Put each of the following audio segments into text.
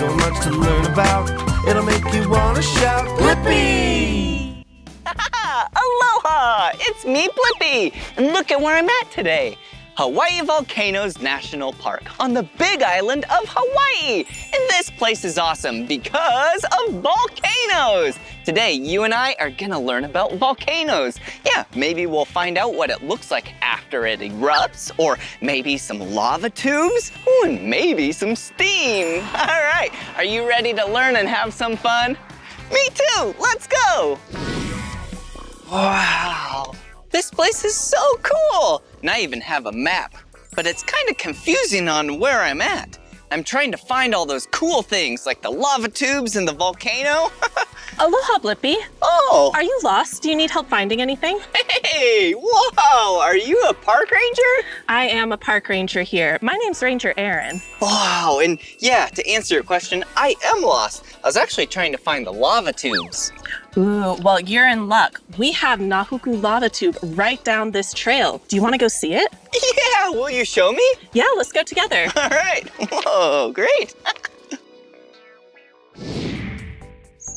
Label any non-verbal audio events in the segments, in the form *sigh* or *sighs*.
so much to learn about. It'll make you want to shout, Blippi! *laughs* Aloha! It's me, Blippi, and look at where I'm at today. Hawaii Volcanoes National Park on the big island of Hawaii. And this place is awesome because of volcanoes. Today, you and I are gonna learn about volcanoes. Yeah, maybe we'll find out what it looks like after it erupts, or maybe some lava tubes, Ooh, and maybe some steam. *laughs* All right, are you ready to learn and have some fun? Me too, let's go. Wow, this place is so cool. And I even have a map, but it's kind of confusing on where I'm at. I'm trying to find all those cool things like the lava tubes and the volcano. *laughs* Aloha, Blippi. oh, Are you lost? Do you need help finding anything? hey, whoa, are you a park ranger? I am a park ranger here. My name's Ranger Aaron. Wow, and yeah, to answer your question, I am lost. I was actually trying to find the lava tubes. Ooh, well, you're in luck. We have Nahuku Lava Tube right down this trail. Do you want to go see it? *laughs* Yeah, will you show me? Yeah, let's go together. All right, *laughs* whoa, great. *laughs*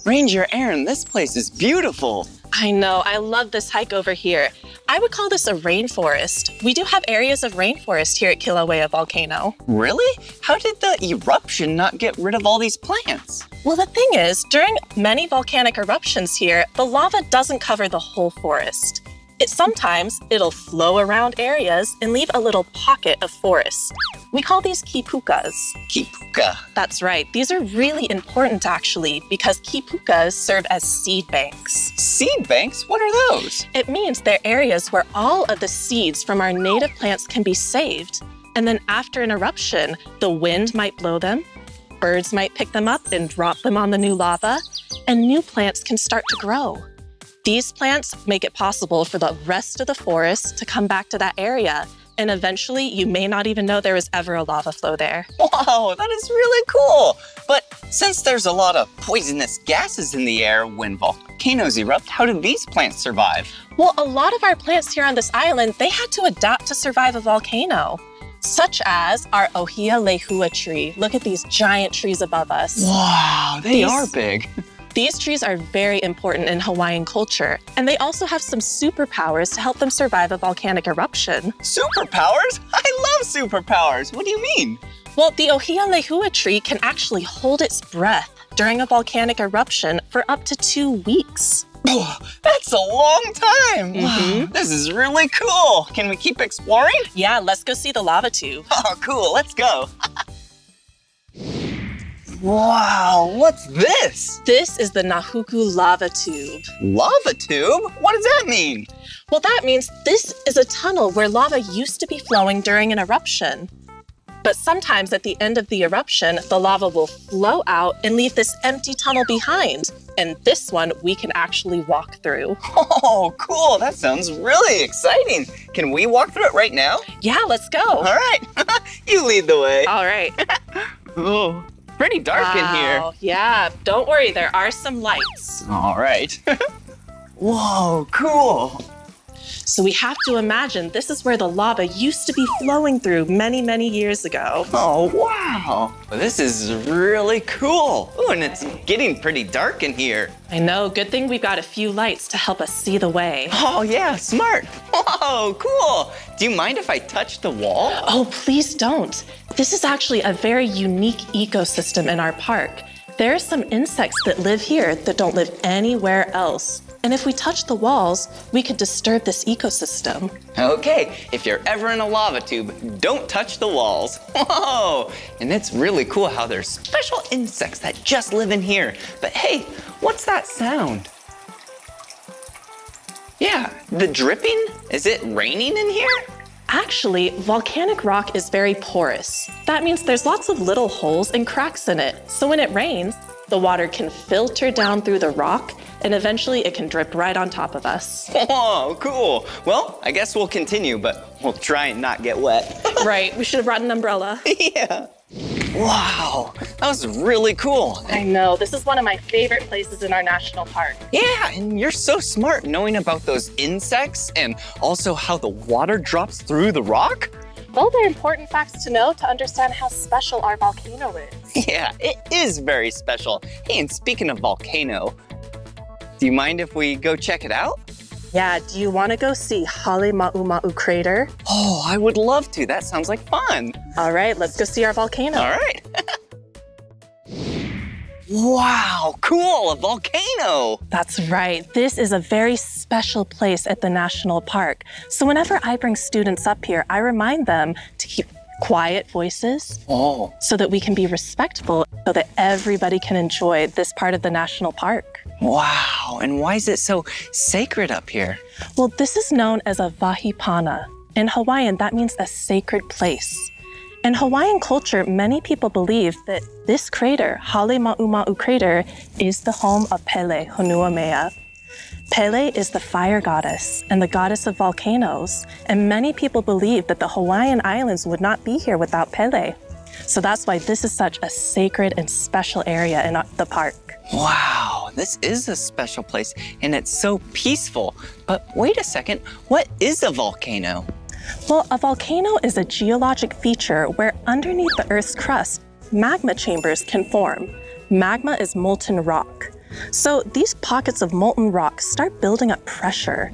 Ranger Aaron, this place is beautiful. I know, I love this hike over here. I would call this a rainforest. We do have areas of rainforest here at Kilauea Volcano. Really? How did the eruption not get rid of all these plants? Well, the thing is, during many volcanic eruptions here, the lava doesn't cover the whole forest. It sometimes it'll flow around areas and leave a little pocket of forest. We call these kipukas. Kipuka. That's right. These are really important actually because kipukas serve as seed banks. Seed banks? What are those? It means they're areas where all of the seeds from our native plants can be saved. And then after an eruption, the wind might blow them, birds might pick them up and drop them on the new lava, and new plants can start to grow. These plants make it possible for the rest of the forest to come back to that area. And eventually, you may not even know there was ever a lava flow there. *laughs* Wow, that is really cool. But since there's a lot of poisonous gases in the air when volcanoes erupt, how do these plants survive? Well, a lot of our plants here on this island, they had to adapt to survive a volcano, such as our Ohia lehua tree. Look at these giant trees above us. Wow, they These- are big. *laughs* These trees are very important in Hawaiian culture, and they also have some superpowers to help them survive a volcanic eruption. Superpowers? *laughs* I love superpowers. What do you mean? Well, the Ohia lehua tree can actually hold its breath during a volcanic eruption for up to two weeks. Oh, that's a long time. Mhm. This is really cool. Can we keep exploring? Yeah, let's go see the lava tube. *laughs* Oh, cool. Let's go. *laughs* wow, what's this? This is the Nahuku lava tube. Lava tube? What does that mean? Well, that means this is a tunnel where lava used to be flowing during an eruption. But sometimes at the end of the eruption, the lava will flow out and leave this empty tunnel behind. And this one we can actually walk through. Oh, cool. That sounds really exciting. Can we walk through it right now? Yeah, let's go. All right. *laughs* you lead the way. All right. *laughs* Oh, pretty dark in here. Wow, Yeah, don't worry, there are some lights. All right. *laughs* Whoa, cool. So we have to imagine this is where the lava used to be flowing through many, many years ago. Oh, wow. Well, this is really cool. Ooh, and it's getting pretty dark in here. I know, good thing we've got a few lights to help us see the way. Oh, yeah, smart. *laughs* Whoa, cool. Do you mind if I touch the wall? Oh, please don't. This is actually a very unique ecosystem in our park. There are some insects that live here that don't live anywhere else. And if we touch the walls, we could disturb this ecosystem. Okay, if you're ever in a lava tube, don't touch the walls. *laughs* Whoa! And it's really cool how there's special insects that just live in here. But hey, what's that sound? Yeah, the dripping? Is it raining in here? Actually, volcanic rock is very porous. That means there's lots of little holes and cracks in it. So when it rains, the water can filter down through the rock and eventually it can drip right on top of us. *laughs* Oh, cool. Well, I guess we'll continue, but we'll try and not get wet. *laughs* right, we should have brought an umbrella. *laughs* yeah. Wow, that was really cool. I know, this is one of my favorite places in our national park. Yeah, and you're so smart knowing about those insects and also how the water drops through the rock. Well, they're important facts to know to understand how special our volcano is. Yeah, it is very special. Hey, and speaking of volcano, do you mind if we go check it out? Yeah, do you want to go see Halemaumau crater? Oh, I would love to. That sounds like fun. All right, let's go see our volcano. All right. *laughs* wow, cool, a volcano. That's right. This is a very special place at the national park. So whenever I bring students up here, I remind them to keep quiet voices Oh, so that we can be respectful so that everybody can enjoy this part of the national park. Wow. And why is it so sacred up here? Well, this is known as a wahi pana. In Hawaiian, that means a sacred place. In Hawaiian culture, many people believe that this crater, Halemaumau crater, is the home of Pele, Honuamea. Pele is the fire goddess and the goddess of volcanoes, and many people believe that the Hawaiian Islands would not be here without Pele. So that's why this is such a sacred and special area in the park. Wow, this is a special place and it's so peaceful. But wait a second, what is a volcano? Well, a volcano is a geologic feature where underneath the Earth's crust, magma chambers can form. Magma is molten rock. So these pockets of molten rock start building up pressure.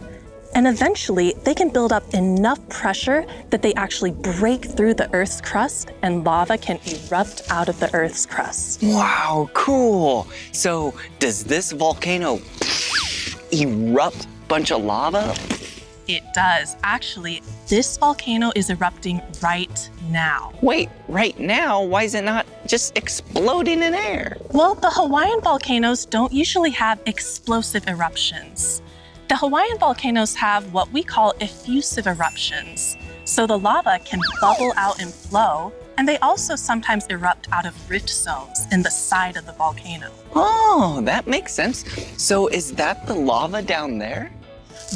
And eventually, they can build up enough pressure that they actually break through the Earth's crust and lava can erupt out of the Earth's crust. Wow, cool. So does this volcano erupt a bunch of lava? It does. Actually, this volcano is erupting right now. Wait, right now, why is it not just exploding in air? Well, the Hawaiian volcanoes don't usually have explosive eruptions. The Hawaiian volcanoes have what we call effusive eruptions. So the lava can bubble out and flow, and they also sometimes erupt out of rift zones in the side of the volcano. Oh, that makes sense. So is that the lava down there?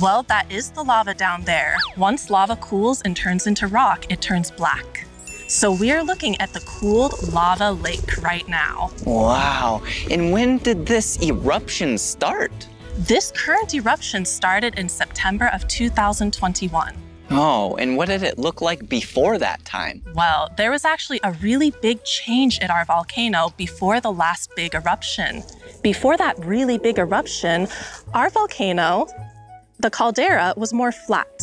Well, that is the lava down there. Once lava cools and turns into rock, it turns black. So we are looking at the cooled lava lake right now. Wow. And when did this eruption start? This current eruption started in September of 2021. Oh, and what did it look like before that time? Well, there was actually a really big change in our volcano before the last big eruption. Before that really big eruption, our volcano, the caldera, was more flat.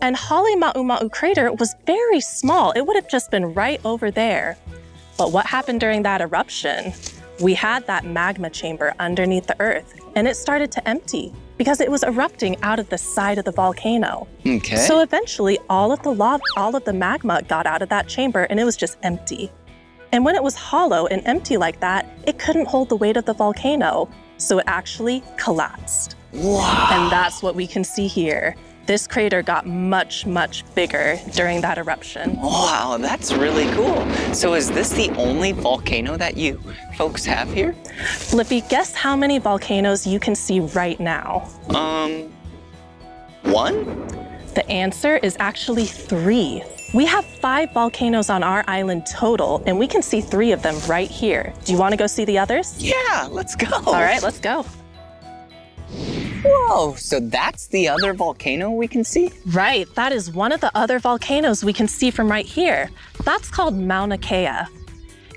And Halemaumau crater was very small. It would have just been right over there. But what happened during that eruption? We had that magma chamber underneath the earth, and it started to empty because it was erupting out of the side of the volcano. Okay. So eventually, all of the lava, all of the magma got out of that chamber and it was just empty. And when it was hollow and empty like that, it couldn't hold the weight of the volcano. So it actually collapsed. wow. And that's what we can see here. This crater got much, much bigger during that eruption. Wow, that's really cool. So is this the only volcano that you folks have here? Blippi, guess how many volcanoes you can see right now? Um, one? The answer is actually three. We have five volcanoes on our island total, and we can see three of them right here. Do you want to go see the others? Yeah, let's go. All right, let's go. Whoa, so that's the other volcano we can see? Right, that is one of the other volcanoes we can see from right here. That's called Mauna Kea.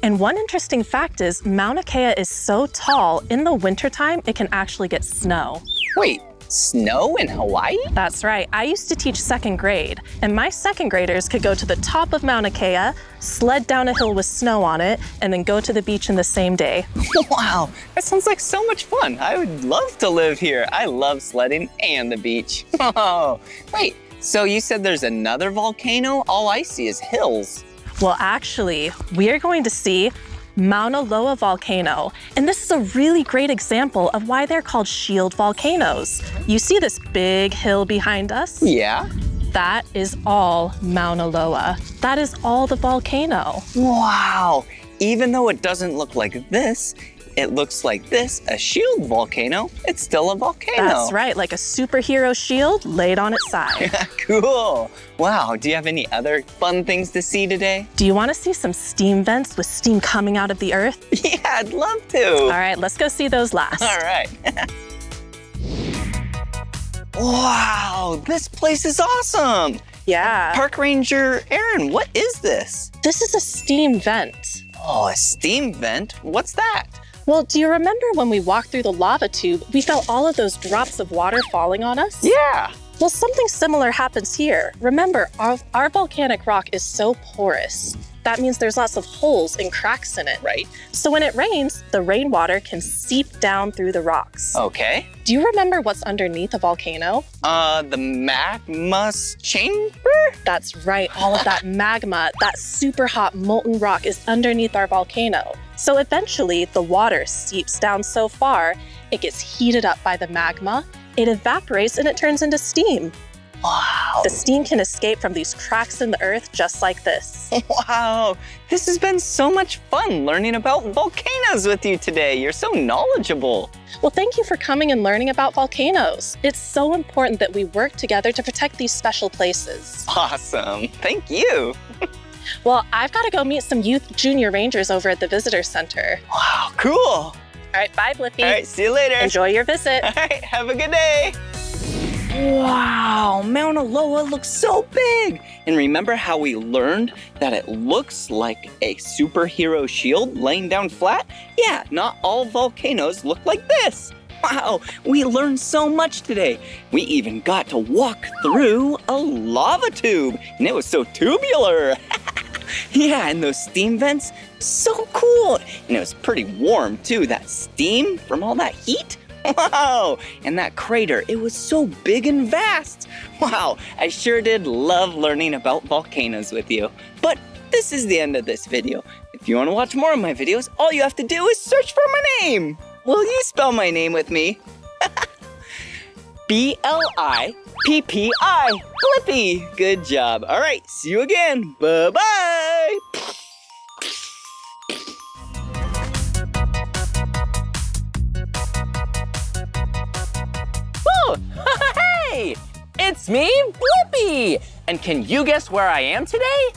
And one interesting fact is Mauna Kea is so tall, in the wintertime, it can actually get snow. Wait, snow in Hawaii? That's right. I used to teach second grade, and my second graders could go to the top of Mauna Kea, sled down a hill with snow on it, and then go to the beach in the same day. *laughs* Wow, that sounds like so much fun. I would love to live here. I love sledding and the beach. *laughs* Oh, wait, so you said there's another volcano? All I see is hills. Well, actually, we are going to see Mauna Loa volcano, and this is a really great example of why they're called shield volcanoes. You see this big hill behind us? Yeah. That is all Mauna Loa. That is all the volcano. Wow, even though it doesn't look like this, it looks like this, a shield volcano, it's still a volcano. That's right, like a superhero shield laid on its side. *laughs* cool. Wow, do you have any other fun things to see today? Do you want to see some steam vents with steam coming out of the earth? *laughs* Yeah, I'd love to. All right, let's go see those last. All right. *laughs* wow, this place is awesome. Yeah. Park Ranger Aaron, what is this? This is a steam vent. Oh, a steam vent? What's that? Well, do you remember when we walked through the lava tube, we felt all of those drops of water falling on us? Yeah. Well, something similar happens here. Remember, our, our volcanic rock is so porous. That means there's lots of holes and cracks in it. Right. So when it rains, the rainwater can seep down through the rocks. Okay. Do you remember what's underneath a volcano? Uh, the magma chamber? That's right, all of that magma, that super hot molten rock is underneath our volcano. So eventually, the water seeps down so far, it gets heated up by the magma, it evaporates and it turns into steam. Wow. The steam can escape from these cracks in the earth just like this. *laughs* *laughs* Wow. This has been so much fun learning about volcanoes with you today. You're so knowledgeable. Well, thank you for coming and learning about volcanoes. It's so important that we work together to protect these special places. Awesome. Thank you. *laughs* Well, I've got to go meet some youth junior rangers over at the visitor center. Wow, cool. All right, bye, Blippi. All right, see you later. Enjoy your visit. All right, have a good day. Wow, Mauna Loa looks so big. And remember how we learned that it looks like a superhero shield laying down flat? Yeah, not all volcanoes look like this. Wow, we learned so much today. We even got to walk through a lava tube, and it was so tubular. *laughs* yeah, and those steam vents, so cool. And it was pretty warm too, that steam from all that heat. Wow, and that crater, it was so big and vast. Wow, I sure did love learning about volcanoes with you. But this is the end of this video. If you want to watch more of my videos, all you have to do is search for my name. Will you spell my name with me? *laughs* B L I P P I. Blippi. Good job. All right, see you again. Bye bye It's me, Blippi! And can you guess where I am today?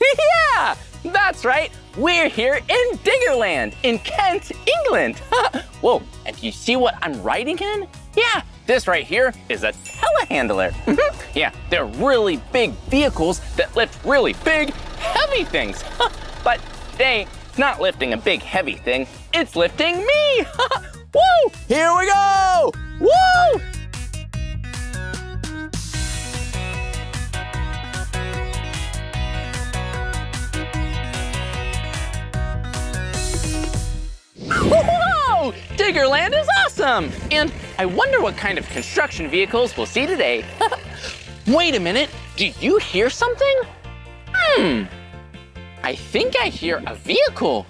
*laughs* yeah, that's right. We're here in Diggerland in Kent, England. *laughs* Whoa, and do you see what I'm riding in? Yeah, this right here is a telehandler. *laughs* yeah, they're really big vehicles that lift really big, heavy things. but today, it's not lifting a big, heavy thing, it's lifting me. Woo! Here we go! Woo! Whoa! Diggerland is awesome! And I wonder what kind of construction vehicles we'll see today. *laughs* Wait a minute, do you hear something? Hmm, I think I hear a vehicle.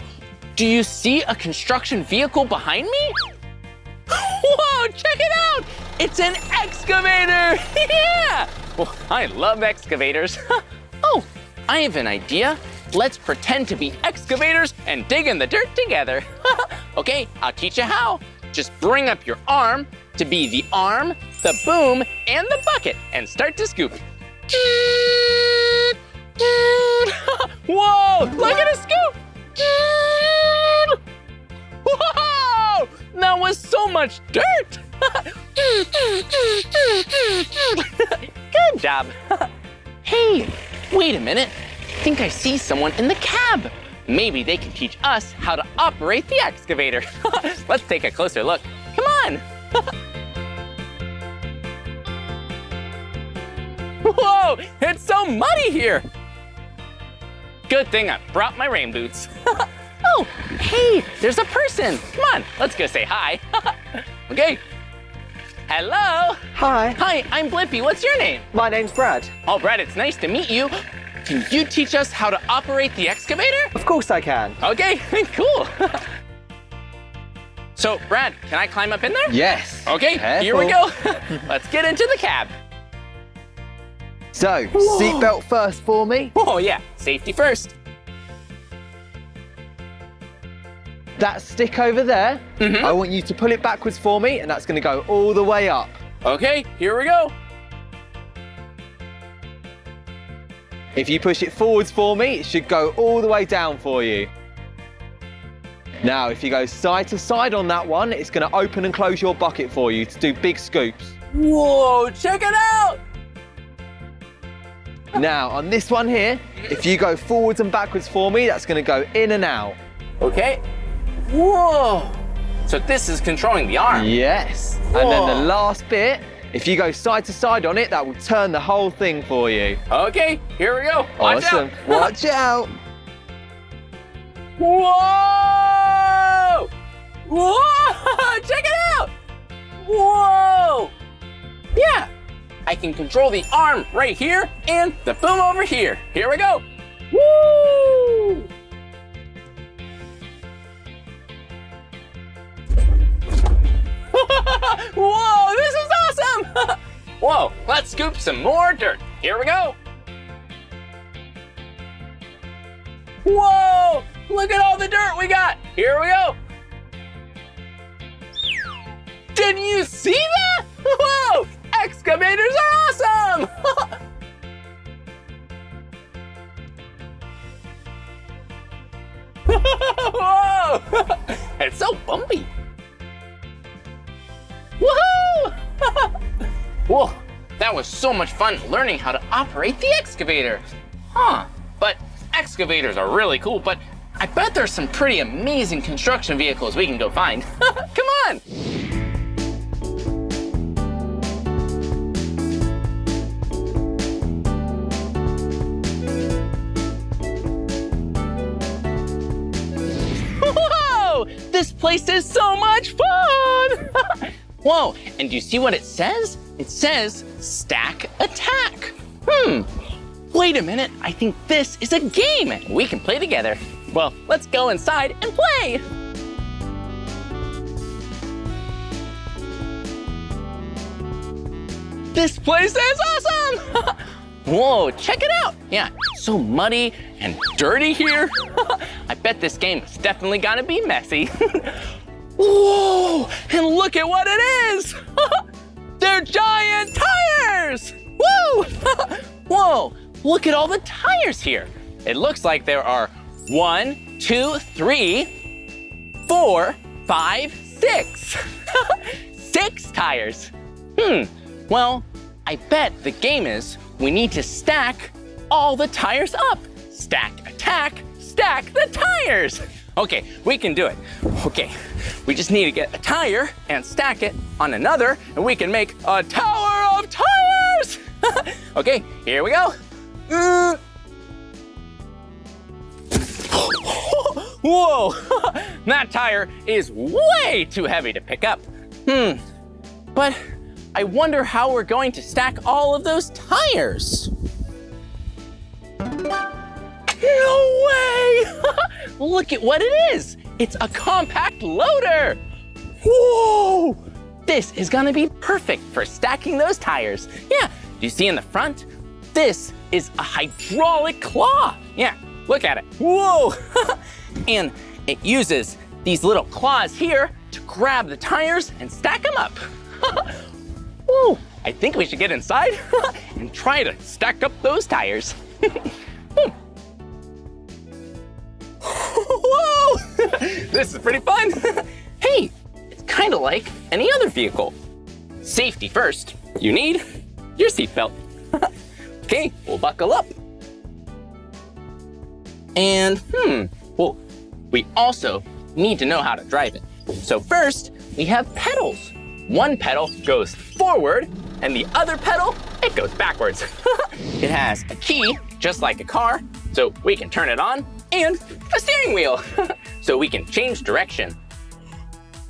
Do you see a construction vehicle behind me? *laughs* Whoa, check it out! It's an excavator! *laughs* yeah! Well, I love excavators. oh, I have an idea. Let's pretend to be excavators and dig in the dirt together. *laughs* okay, I'll teach you how. Just bring up your arm to be the arm, the boom, and the bucket and start to scoop. *laughs* Whoa, look at a scoop! Whoa, that was so much dirt! *laughs* Good job. hey, wait a minute. I think I see someone in the cab. Maybe they can teach us how to operate the excavator. *laughs* Let's take a closer look. Come on. *laughs* Whoa, it's so muddy here. Good thing I brought my rain boots. *laughs* oh, hey, there's a person. Come on, let's go say hi. okay. Hello. Hi, Hi, I'm Blippi. What's your name? my name's Brad. Oh, Brad, it's nice to meet you. Can you teach us how to operate the excavator? Of course I can. Okay, *laughs* cool. so, Brad, can I climb up in there? Yes. Okay, here we go. *laughs* Let's get into the cab. So, seatbelt first for me. Oh, yeah, safety first. That stick over there, Mhm. I want you to pull it backwards for me, and that's going to go all the way up. Okay, here we go. If you push it forwards for me, it should go all the way down for you. Now, if you go side to side on that one, it's going to open and close your bucket for you to do big scoops. Whoa, check it out. Now, on this one here, if you go forwards and backwards for me, that's gonna go in and out. Okay. Whoa. So this is controlling the arm. Yes. And then the last bit, if you go side to side on it, that will turn the whole thing for you. Okay, here we go. Watch awesome. out. Watch *laughs* out. Whoa! Whoa! *laughs* Check it out! Whoa! Yeah, I can control the arm right here and the boom over here. Here we go. Woo! *laughs* Whoa, this is awesome! *laughs* Whoa, let's scoop some more dirt. Here we go. Whoa! Look at all the dirt we got! Here we go! Did you see that? *laughs* Whoa! Excavators are awesome! *laughs* Whoa! It's so bumpy. Woohoo! *laughs* Whoa, that was so much fun learning how to operate the excavator. Huh, but excavators are really cool, but I bet there's some pretty amazing construction vehicles we can go find. *laughs* Come on! *laughs* Whoa! This place is so much fun! Whoa, and do you see what it says? It says stack attack. Hmm, wait a minute, I think this is a game we can play together. Well, let's go inside and play. This place is awesome! *laughs* Whoa, check it out. Yeah, so muddy and dirty here. *laughs* I bet this game is definitely gonna be messy. *laughs* Whoa, and look at what it is. *laughs* They're giant tires. Woo! *laughs* Whoa, look at all the tires here. It looks like there are one, two, three, four, five, six. *laughs* six tires. Hmm, well, I bet the game is we need to stack all the tires up. Stack, attack, stack the tires. Okay, we can do it. Okay, we just need to get a tire and stack it on another, and we can make a tower of tires. *laughs* okay, here we go. *laughs* Whoa, *laughs* that tire is way too heavy to pick up. Hmm, but I wonder how we're going to stack all of those tires. No way! *laughs* Look at what it is. It's a compact loader. Whoa! This is gonna be perfect for stacking those tires. Yeah, do you see in the front? This is a hydraulic claw. Yeah, look at it. Whoa! *laughs* and it uses these little claws here to grab the tires and stack them up. *laughs* Whoa, I think we should get inside and try to stack up those tires. Hmm. *laughs* this is pretty fun. *laughs* hey, it's kind of like any other vehicle. Safety first. You need your seatbelt. *laughs* okay, we'll buckle up. And hmm, well, we also need to know how to drive it. So first, we have pedals. One pedal goes forward, and the other pedal, it goes backwards. it has a key, just like a car, so we can turn it on, and a steering wheel, *laughs* so we can change direction.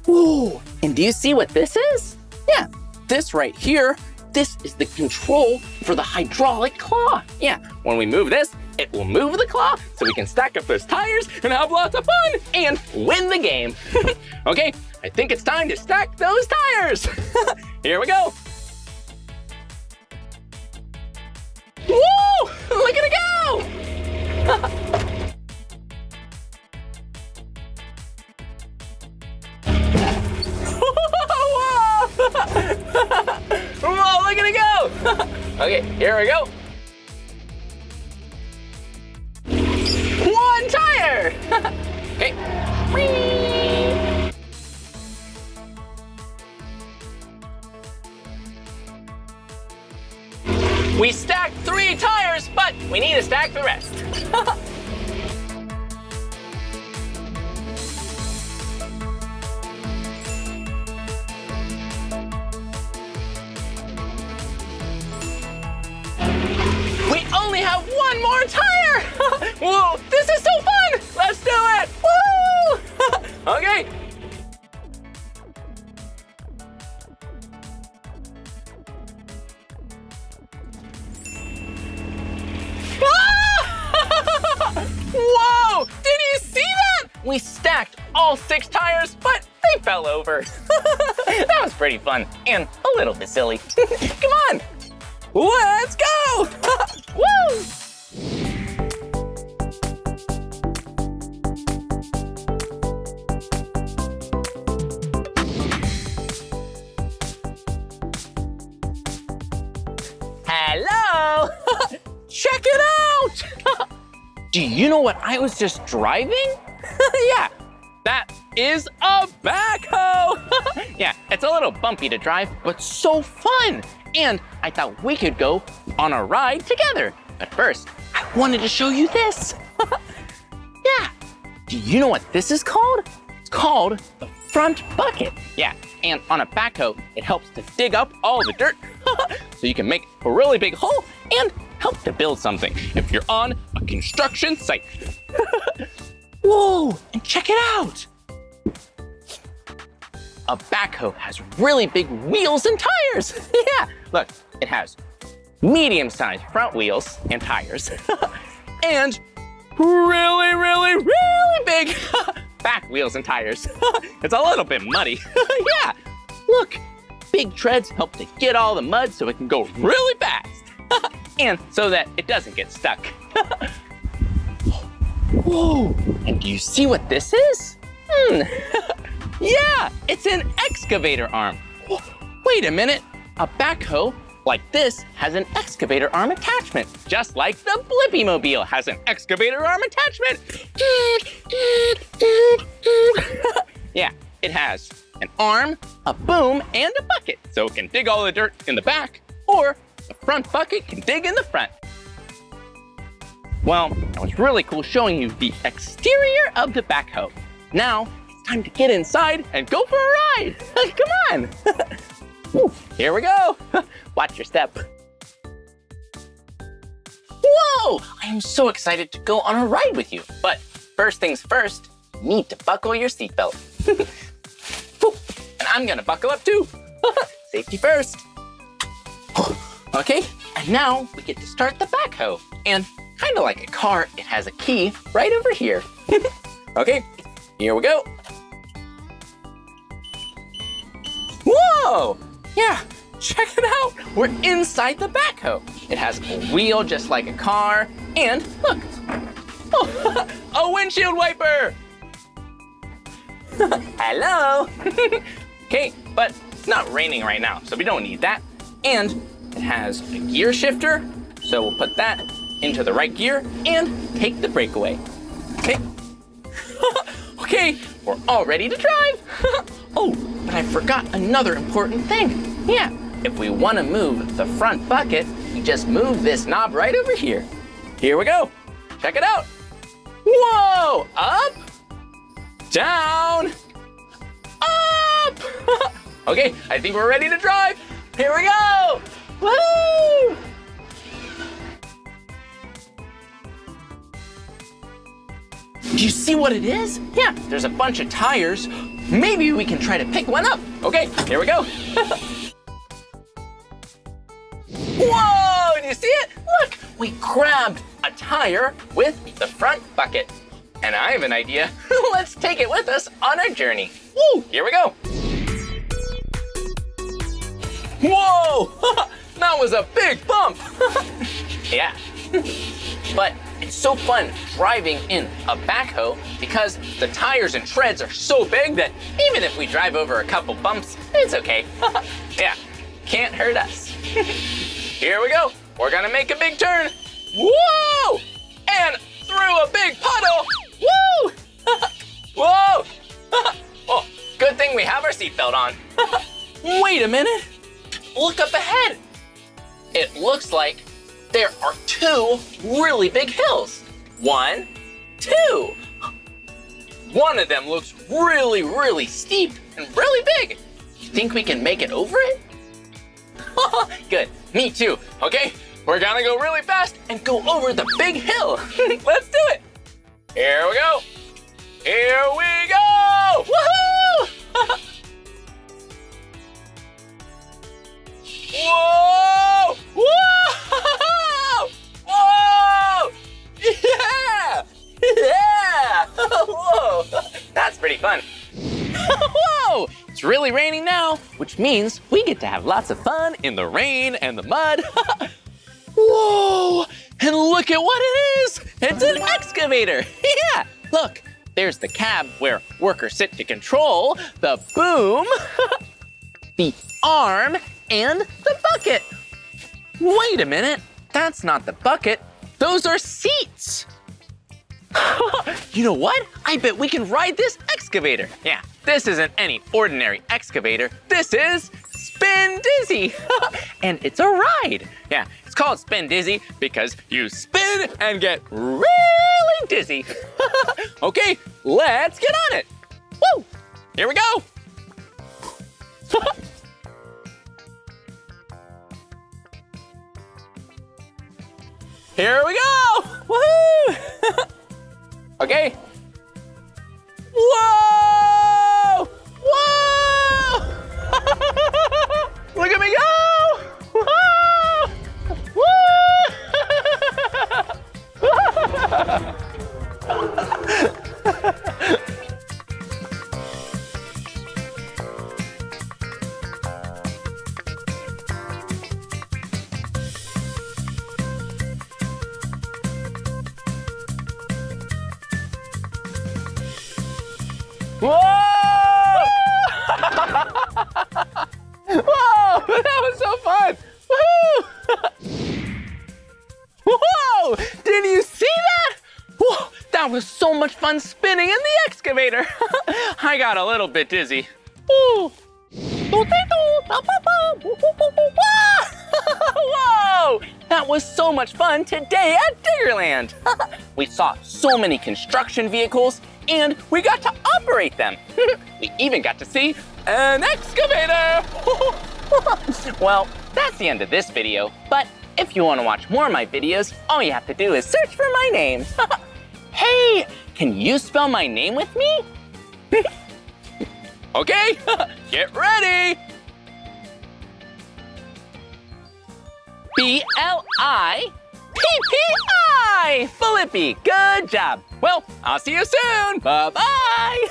Whoa, and do you see what this is? Yeah, this right here, this is the control for the hydraulic claw. Yeah, when we move this, it will move the claw so we can stack up those tires and have lots of fun and win the game. *laughs* okay, I think it's time to stack those tires. *laughs* Here we go. Woo! Look at it go! Whoa! Look at it go! *laughs* okay, here we go. One tire! *laughs* okay. Whee! We stacked three tires, but we need to stack the rest. *laughs* Whoa, this is so fun! Let's do it! Woo! *laughs* okay. *laughs* Whoa! Did you see that? We stacked all six tires, but they fell over. *laughs* that was pretty fun and a little bit silly. Come on, let's what I was just driving? *laughs* yeah, that is a backhoe! *laughs* yeah, it's a little bumpy to drive, but so fun! And I thought we could go on a ride together. But first, I wanted to show you this. *laughs* yeah, do you know what this is called? It's called the front bucket. Yeah, and on a backhoe, it helps to dig up all the dirt so you can make a really big hole and help to build something if you're on a construction site. *laughs* Whoa, and check it out. A backhoe has really big wheels and tires. *laughs* yeah, look, it has medium-sized front wheels and tires *laughs* and really, really, really big back wheels and tires. it's a little bit muddy. yeah, look, big treads help to get all the mud so it can go really fast. And so that it doesn't get stuck. *laughs* Whoa, and do you see what this is? Hmm, *laughs* yeah, it's an excavator arm. Wait a minute, a backhoe like this has an excavator arm attachment, just like the Blippi Mobile has an excavator arm attachment. *laughs* yeah, it has an arm, a boom, and a bucket, so it can dig all the dirt in the back, or front bucket can dig in the front. Well, that was really cool showing you the exterior of the backhoe. Now, it's time to get inside and go for a ride. *laughs* Come on. *laughs* Here we go. *laughs* Watch your step. Whoa! I am so excited to go on a ride with you. But first things first, you need to buckle your seatbelt. And I'm gonna buckle up too. Safety first. *gasps* Okay, and now we get to start the backhoe. And kind of like a car, it has a key right over here. *laughs* okay, here we go. Whoa! Yeah, check it out. We're inside the backhoe. It has a wheel just like a car, and look, oh, *laughs* a windshield wiper. *laughs* Hello. okay, but it's not raining right now, so we don't need that. And it has a gear shifter, so we'll put that into the right gear and take the brake away. Okay. *laughs* okay, we're all ready to drive. *laughs* oh, but I forgot another important thing. Yeah, if we want to move the front bucket, we just move this knob right over here. Here we go. Check it out. Whoa, up, down, up. *laughs* okay, I think we're ready to drive. Here we go. Woo! Do you see what it is? Yeah, there's a bunch of tires. Maybe we can try to pick one up. Okay, here we go. *laughs* Whoa, do you see it? Look, we grabbed a tire with the front bucket. And I have an idea. *laughs* Let's take it with us on our journey. Woo, here we go. Whoa, *laughs* that was a big bump. *laughs* yeah, but it's so fun driving in a backhoe because the tires and treads are so big that even if we drive over a couple bumps, it's okay. *laughs* yeah, can't hurt us. *laughs* Here we go. We're gonna make a big turn. Whoa! And through a big puddle. Woo! Whoa! oh, good thing we have our seatbelt on. Wait a minute. Look up ahead. It looks like there are two really big hills. One, two. One of them looks really, really steep and really big. You think we can make it over it? *laughs* Good, me too, okay? We're gonna go really fast and go over the big hill. *laughs* Let's do it. Here we go. Here we go! Woohoo! *laughs* Whoa! Whoa! *laughs* Whoa! Yeah! Yeah! *laughs* Whoa! That's pretty fun. *laughs* Whoa! It's really raining now, which means we get to have lots of fun in the rain and the mud. Whoa! And look at what it is! It's an excavator! Yeah! Look, there's the cab where workers sit to control, the boom, the arm, and the bucket. Wait a minute, that's not the bucket. Those are seats. *laughs* you know what? I bet we can ride this excavator. Yeah, this isn't any ordinary excavator. This is Spin Dizzy. *laughs* and it's a ride. Yeah, it's called Spin Dizzy because you spin and get really dizzy. *laughs* okay, let's get on it. Woo! Here we go. Here we go! *laughs* Woohoo! *laughs* okay. Whoa! Little bit dizzy. Whoa! That was so much fun today at Diggerland. *laughs* we saw so many construction vehicles and we got to operate them. *laughs* we even got to see an excavator. *laughs* well, that's the end of this video, but if you want to watch more of my videos, all you have to do is search for my name. hey, can you spell my name with me? Okay, *laughs* get ready. B-L-I P-P-I! Blippi, good job. Well, I'll see you soon. Bye-bye. *laughs*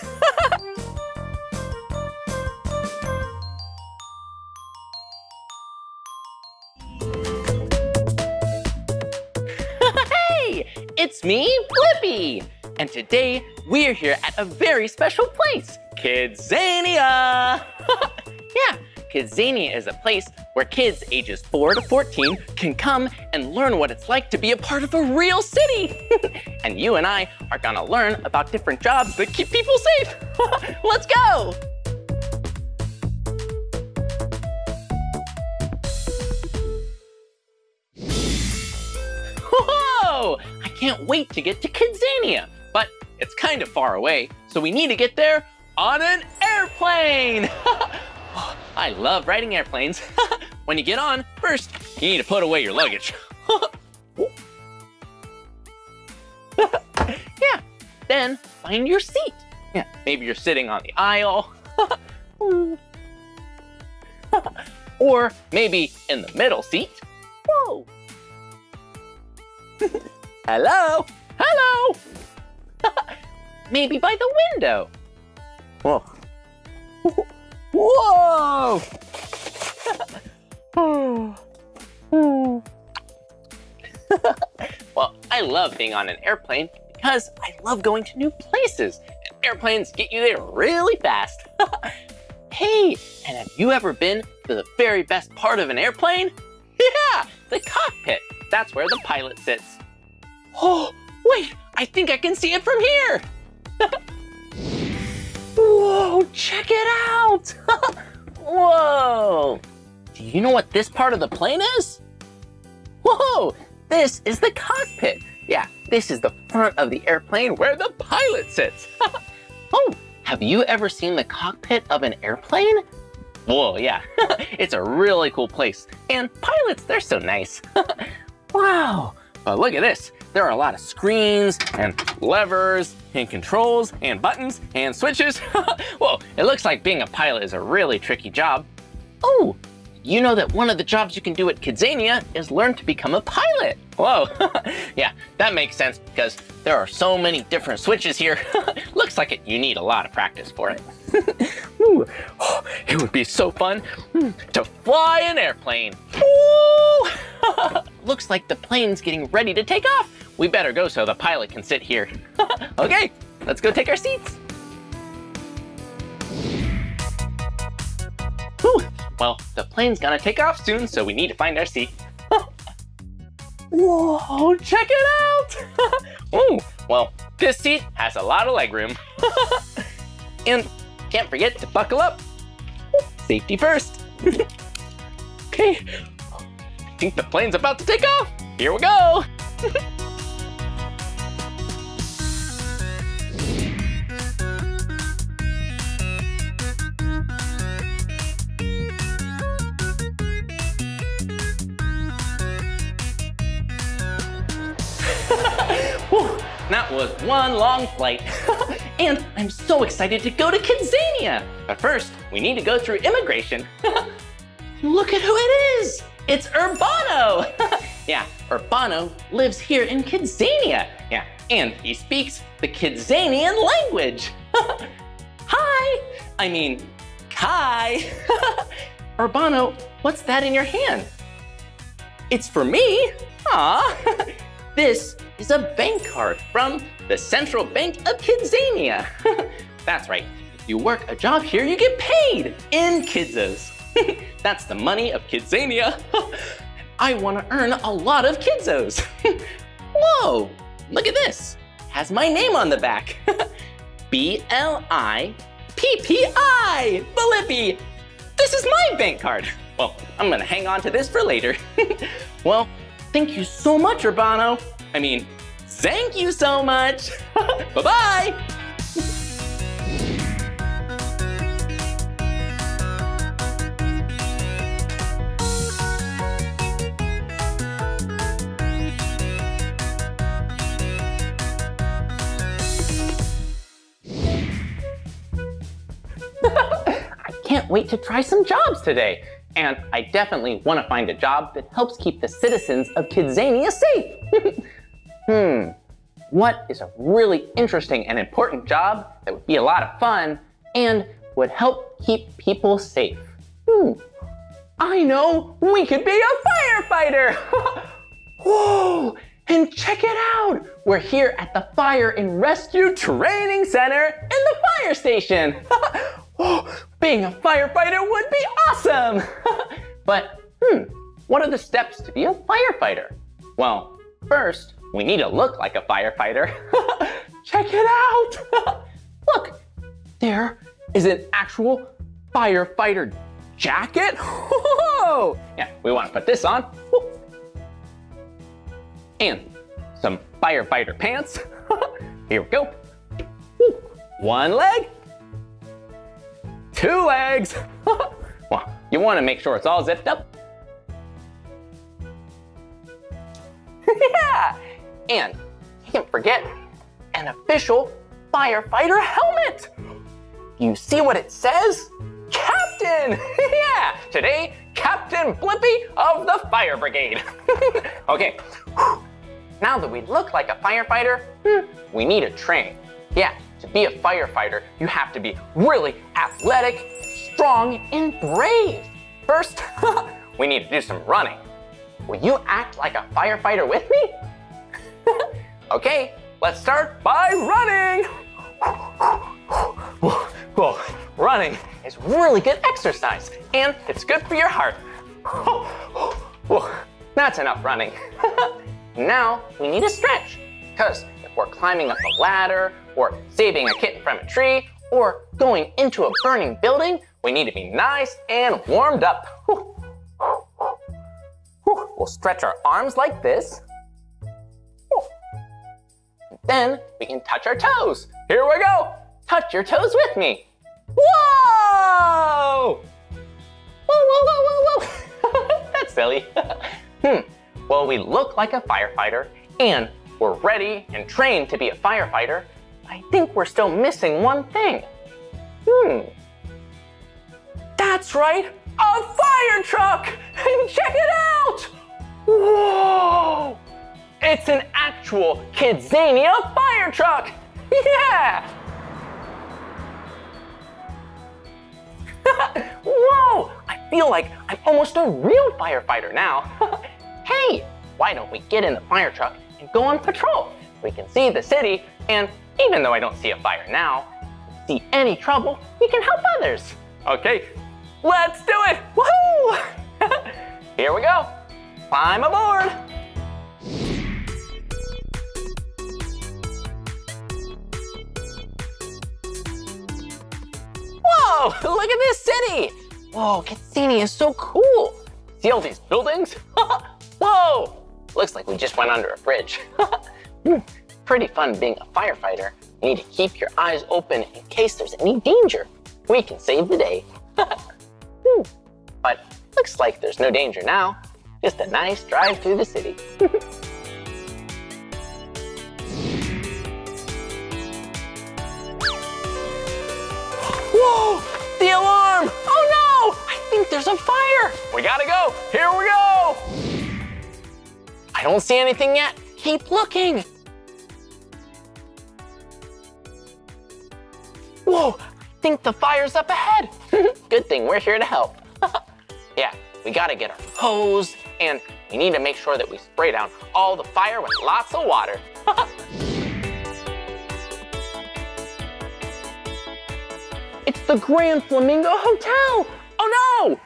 hey, it's me, Blippi. And today, we're here at a very special place, Kidzania. *laughs* yeah, Kidzania is a place where kids ages 4 to 14 can come and learn what it's like to be a part of a real city. *laughs* and you and I are gonna learn about different jobs that keep people safe. *laughs* Let's go! Whoa! I can't wait to get to Kidzania, but it's kind of far away, so we need to get there on an airplane. *laughs* Oh, I love riding airplanes. *laughs* when you get on, first, you need to put away your luggage. *laughs* yeah, then find your seat. Yeah, maybe you're sitting on the aisle. or maybe in the middle seat. Whoa. Hello, hello. *laughs* maybe by the window. Whoa. Whoa! *laughs* well, I love being on an airplane because I love going to new places. And airplanes get you there really fast. *laughs* hey, and have you ever been to the very best part of an airplane? Yeah, the cockpit. That's where the pilot sits. Oh, *gasps* wait, I think I can see it from here. *laughs* Whoa, check it out! *laughs* Whoa! Do you know what this part of the plane is? Whoa, this is the cockpit. Yeah, this is the front of the airplane where the pilot sits. *laughs* oh, have you ever seen the cockpit of an airplane? Whoa, yeah, it's a really cool place. And pilots, they're so nice. wow, but look at this. There are a lot of screens and levers and controls and buttons and switches. *laughs* Whoa, it looks like being a pilot is a really tricky job. Oh, you know that one of the jobs you can do at Kidzania is learn to become a pilot. Whoa, *laughs* yeah, that makes sense because there are so many different switches here. *laughs* Looks like it, you need a lot of practice for it. *laughs* Ooh, oh, it would be so fun hmm, to fly an airplane. Looks like the plane's getting ready to take off. We better go so the pilot can sit here. okay, let's go take our seats. Whew. Well, the plane's gonna take off soon, so we need to find our seat. *laughs* Whoa, check it out! *laughs* oh, well, this seat has a lot of legroom. *laughs* and can't forget to buckle up. Safety first. okay, I think the plane's about to take off. Here we go. That was one long flight. *laughs* and I'm so excited to go to Kidzania. But first, we need to go through immigration. *laughs* Look at who it is. It's Urbano. *laughs* yeah, Urbano lives here in Kidzania. Yeah, and he speaks the Kidzanian language. Hi. I mean, hi. Urbano, what's that in your hand? It's for me. Aw. This is a bank card from the Central Bank of Kidzania. *laughs* That's right, if you work a job here, you get paid in Kidzos. *laughs* That's the money of Kidzania. *laughs* I want to earn a lot of Kidzos. Whoa, look at this. Has my name on the back. B-L-I-P-P-I, Blippi. This is my bank card. Well, I'm gonna hang on to this for later. well, thank you so much, Urbano. I mean, thank you so much. *laughs* Bye-bye. *laughs* I can't wait to try some jobs today. And I definitely want to find a job that helps keep the citizens of Kidzania safe. *laughs* Hmm, what is a really interesting and important job that would be a lot of fun and would help keep people safe? Hmm, I know, we could be a firefighter! *laughs* Whoa, and check it out! We're here at the Fire and Rescue Training Center in the fire station! *laughs* oh, *gasps* being a firefighter would be awesome! *laughs* but, hmm, what are the steps to be a firefighter? Well, first, we need to look like a firefighter. *laughs* Check it out. *laughs* look, there is an actual firefighter jacket. Yeah, we want to put this on. And some firefighter pants. Here we go. One leg, two legs. *laughs* well, you want to make sure it's all zipped up. *laughs* yeah, and can't forget an official firefighter helmet. You see what it says? Captain! *laughs* yeah, today, Captain Blippi of the Fire Brigade. okay, now that we look like a firefighter, hmm, we need a train. Yeah, to be a firefighter, you have to be really athletic, strong, and brave. First, *laughs* we need to do some running. Will you act like a firefighter with me? *laughs* okay, let's start by running. Whoa, whoa, running is really good exercise and it's good for your heart. *gasps* Whoa, that's enough running. *laughs* now we need to stretch because if we're climbing up a ladder or saving a kitten from a tree or going into a burning building, we need to be nice and warmed up. We'll stretch our arms like this Then we can touch our toes. Here we go. Touch your toes with me. Whoa! Whoa, whoa, whoa, whoa, whoa. *laughs* That's silly. *laughs* hmm. Well, we look like a firefighter and we're ready and trained to be a firefighter. I think we're still missing one thing. Hmm. That's right, a fire truck! *laughs* And check it out! Whoa! It's an actual Kidzania fire truck! *laughs* Yeah! *laughs* Whoa! I feel like I'm almost a real firefighter now. hey, why don't we get in the fire truck and go on patrol? We can see the city, and even though I don't see a fire now, see any trouble, we can help others. Okay, let's do it! Woohoo! *laughs* Here we go. Climb aboard. Whoa, look at this city. Whoa, Kidzania is so cool. See all these buildings? *laughs* Whoa, looks like we just went under a bridge. *laughs* Hmm. Pretty fun being a firefighter. You need to keep your eyes open in case there's any danger. We can save the day. *laughs* Hmm, But looks like there's no danger now. Just a nice drive through the city. *laughs* Whoa! The alarm! Oh no! I think there's a fire! We gotta go! Here we go! I don't see anything yet. Keep looking. Whoa! I think the fire's up ahead. *laughs* Good thing we're here to help. *laughs* yeah, we gotta get our hose and we need to make sure that we spray down all the fire with lots of water. *laughs* It's the Grand Flamingo Hotel! Oh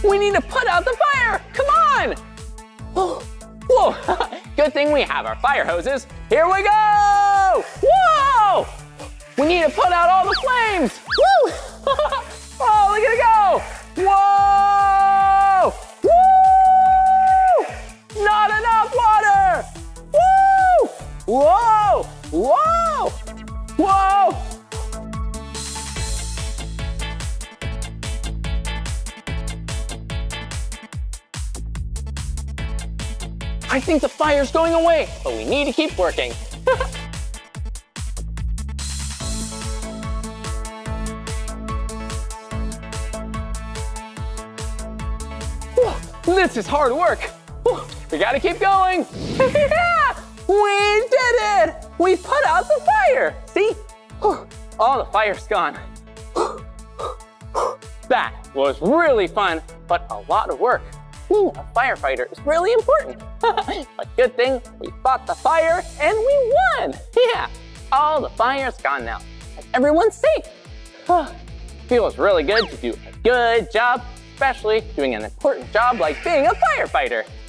no! We need to put out the fire! Come on! *gasps* Oh, Whoa! *laughs* Good thing we have our fire hoses. Here we go! Whoa! We need to put out all the flames! Woo! *laughs* oh, look at it go! Whoa! Woo! Not enough water! Woo! Whoa! Whoa! Whoa! I think the fire's going away, but we need to keep working. This is hard work. We gotta keep going. *laughs* we did it. We put out the fire. See? All the fire's gone. That was really fun, but a lot of work. Being a firefighter is really important. *laughs* but good thing we fought the fire and we won. *laughs* Yeah, all the fire's gone now. And everyone's *sighs* safe. Feels really good to do a good job, especially doing an important job like being a firefighter. *laughs*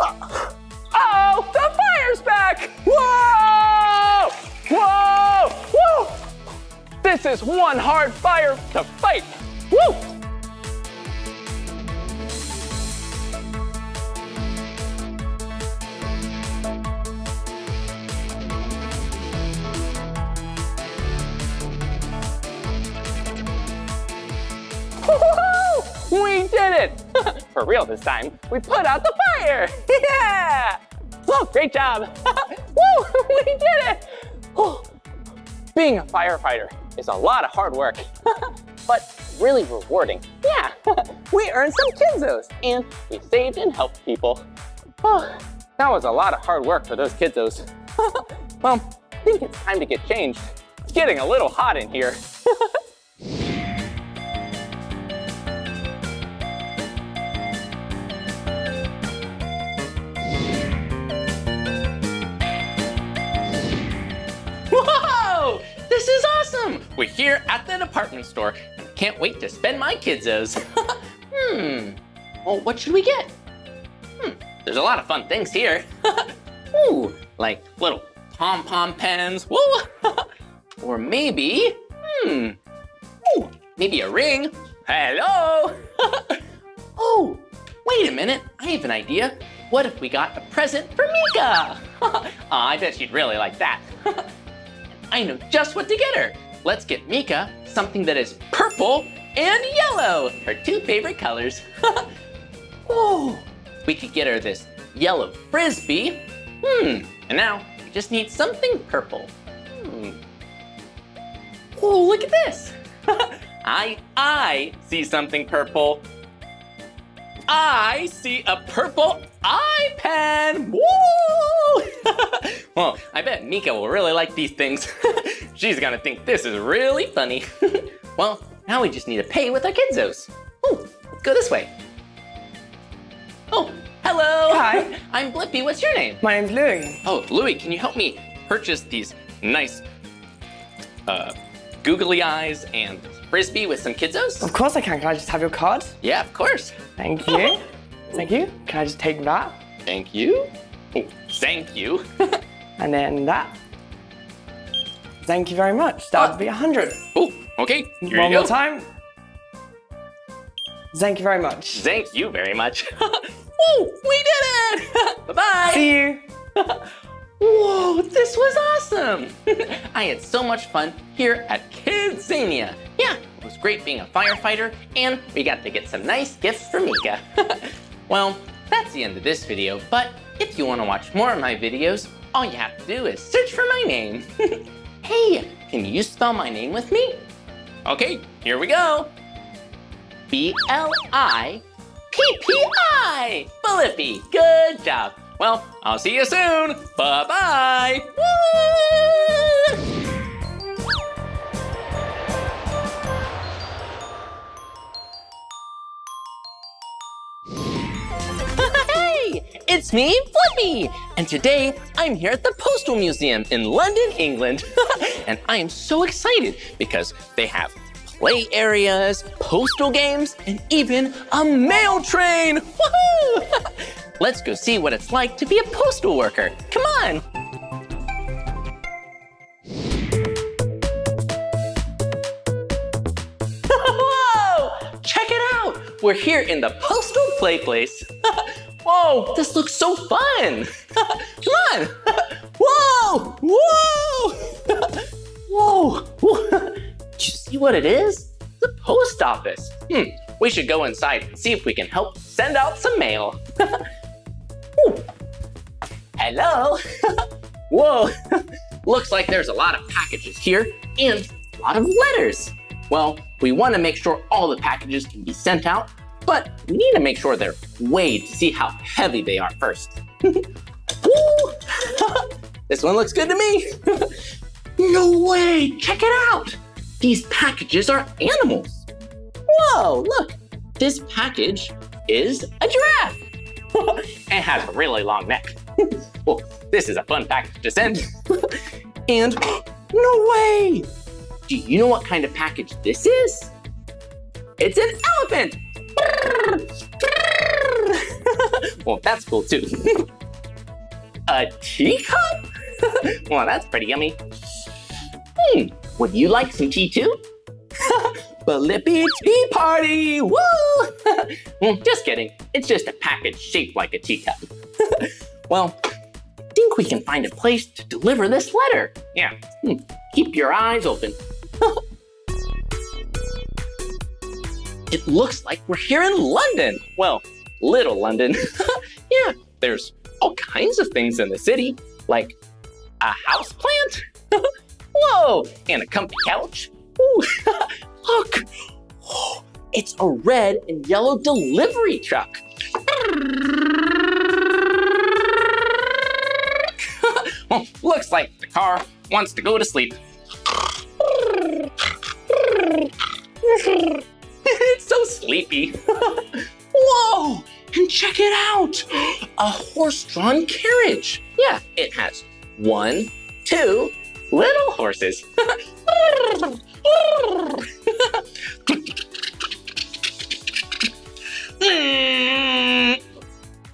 oh, the fire's back! Whoa! Whoa! Whoa! This is one hard fire to fight. Woo! We did it! *laughs* For real this time. We put out the fire! *laughs* Yeah! Oh, great job! *laughs* Woo! We did it! Being a firefighter is a lot of hard work, but really rewarding. Yeah, we earned some Kidzos and we saved and helped people. Oh, that was a lot of hard work for those Kidzos. well, I think it's time to get changed. It's getting a little hot in here. This is awesome! We're here at the department store and can't wait to spend my kidzos. *laughs* hmm. Well, what should we get? Hmm. There's a lot of fun things here. *laughs* Ooh, like little pom-pom pens. Woo! *laughs* or maybe, hmm. Ooh, maybe a ring. Hello! oh, wait a minute. I have an idea. what if we got a present for Meekah? Aw, I bet she'd really like that. I know just what to get her. Let's get Meekah something that is purple and yellow, her two favorite colors. Whoa, *laughs* we could get her this yellow frisbee. Hmm, and now we just need something purple. Hmm. Oh, look at this. *laughs* I, I see something purple. I see a purple pen. Woo! *laughs* well, I bet Meekah will really like these things. *laughs* She's gonna think this is really funny. *laughs* well, now we just need to pay with our Kidzos. Oh, go this way. Oh, hello. Hi. I'm Blippi. What's your name? My name's Louis. Oh, Louis, can you help me purchase these nice, uh, googly eyes and frisbee with some Kidzos? Of course I can. Can I just have your card? Yeah, of course. Thank you. Thank you. Can I just take that? Thank you. Oh, thank you. *laughs* And then that. Thank you very much. That would be a hundred. oh, okay. Here One you more time. Thank you very much. Thank you very much. *laughs* Woo, we did it! *laughs* Bye-bye. See you. Whoa, this was awesome! I had so much fun here at Kidzania. Yeah, it was great being a firefighter, and we got to get some nice gifts for Meekah. Well, that's the end of this video, but if you want to watch more of my videos, all you have to do is search for my name. *laughs* hey, can you spell my name with me? Okay, here we go. B-L-I-P-P-I. Blippi, good job. Well, I'll see you soon. Bye-bye. It's me, Blippi, and today I'm here at the Postal Museum in London, England. *laughs* and I am so excited because they have play areas, postal games, and even a mail train. *laughs* Woohoo! *laughs* Let's go see what it's like to be a postal worker. Come on. Whoa! Check it out! We're here in the Postal Play Place. Whoa, this looks so fun! *laughs* Come on! *laughs* Whoa! Whoa! *laughs* Whoa! Did you see what it is? The post office. Hmm, we should go inside and see if we can help send out some mail. Hello? Whoa! Looks like there's a lot of packages here and a lot of letters. Well, we want to make sure all the packages can be sent out, but we need to make sure they're weighed to see how heavy they are first. *laughs* *laughs* This one looks good to me. *laughs* no way! Check it out! These packages are animals. Whoa, look! This package is a giraffe. it has a really long neck. well, this is a fun package to send. and *gasps* no way! Do you know what kind of package this is? It's an elephant! *laughs* well, that's cool too. *laughs* a teacup? *laughs* well, that's pretty yummy. Hmm, would you like some tea too? Blippi Tea Party! Woo! Mm, just kidding. It's just a package shaped like a teacup. well, I think we can find a place to deliver this letter. Yeah. Hmm, keep your eyes open. It looks like we're here in London. Well, little London. *laughs* yeah, there's all kinds of things in the city, like a house plant. *laughs* Whoa, and a comfy couch. Ooh, *laughs* look, Oh, *gasps* it's a red and yellow delivery truck. well, looks like the car wants to go to sleep. Sleepy. *laughs* Whoa, and check it out, a horse-drawn carriage. Yeah, it has one, two little horses. *laughs*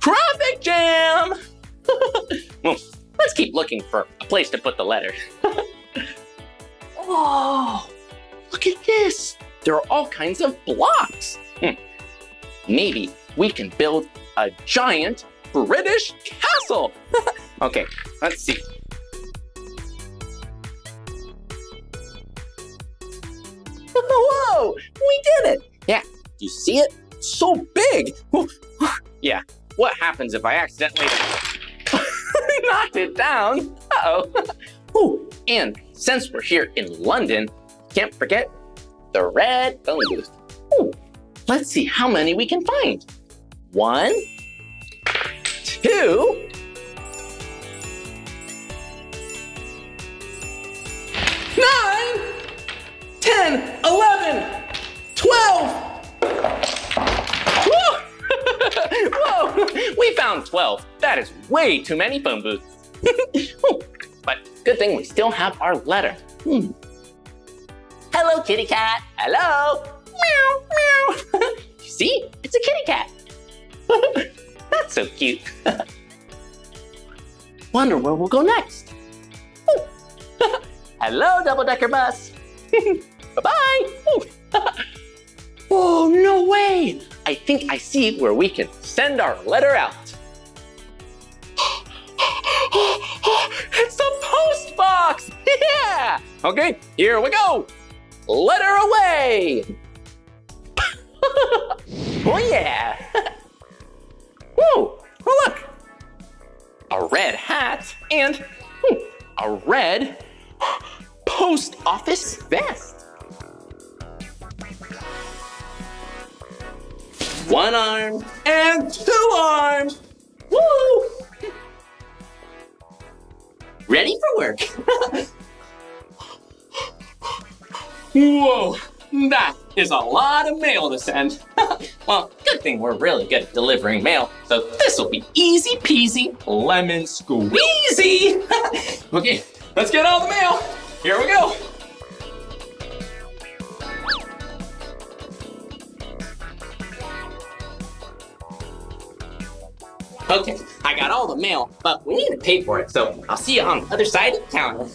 Traffic jam! *laughs* well, let's keep looking for a place to put the letter. oh, look at this. There are all kinds of blocks. Hmm. Maybe we can build a giant British castle. *laughs* okay, let's see. *laughs* Whoa, we did it. Yeah, you see it? So big. *laughs* yeah, what happens if I accidentally knocked it down? Uh-oh. oh, and since we're here in London, can't forget the red phone booth. Ooh, let's see how many we can find. One, two, nine, 10, 11, 12. Whoa! *laughs* Whoa! We found 12. That is way too many phone booths. *laughs* but good thing we still have our letter. Hmm. Hello, kitty cat. Hello. Meow, meow. *laughs* see? It's a kitty cat. *laughs* That's so cute. *laughs* Wonder where we'll go next. Hello, double-decker bus. Bye-bye. oh, no way. I think I see where we can send our letter out. *gasps* it's the post box. Yeah. Okay, here we go. Letter away. *laughs* oh, yeah. *laughs* Whoa, oh, look. A red hat and hmm, a red post office vest. One arm and two arms. Woo! Ready for work. *laughs* Whoa, that is a lot of mail to send. *laughs* well, good thing we're really good at delivering mail, so this will be easy peasy lemon squeezy. *laughs* okay, let's get all the mail. Here we go. Okay, I got all the mail, but we need to pay for it, so I'll see you on the other side of the counter.